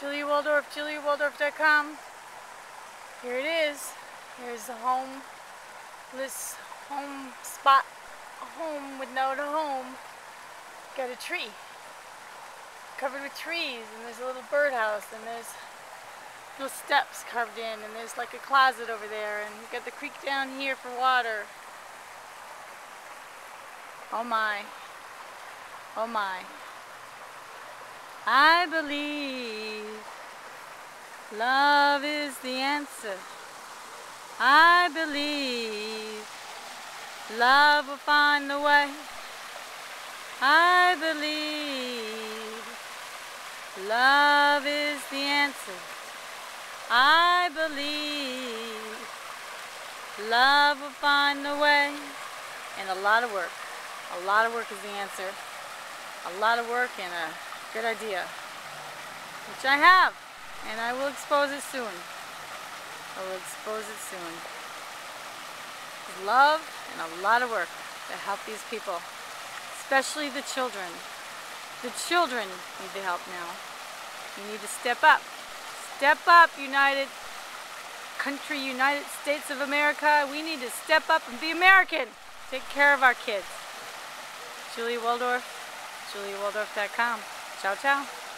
Julia Waldorf, juliawaldorf.com. Here it is. Here's the homeless home spot, a home without a home. Got a tree covered with trees, and there's a little birdhouse, and there's little steps carved in, and there's like a closet over there, and you've got the creek down here for water. Oh my. Oh my. I believe love is the answer. I believe love will find the way. I believe love is the answer. I believe love will find the way. And a lot of work. A lot of work is the answer. A lot of work and a Good idea. Which I have. And I will expose it soon. I will expose it soon. With love and a lot of work to help these people. Especially the children. The children need the help now. You need to step up. Step up, United country, United States of America. We need to step up and be American. Take care of our kids. Julia Waldorf, juliawaldorf.com. Ciao, ciao.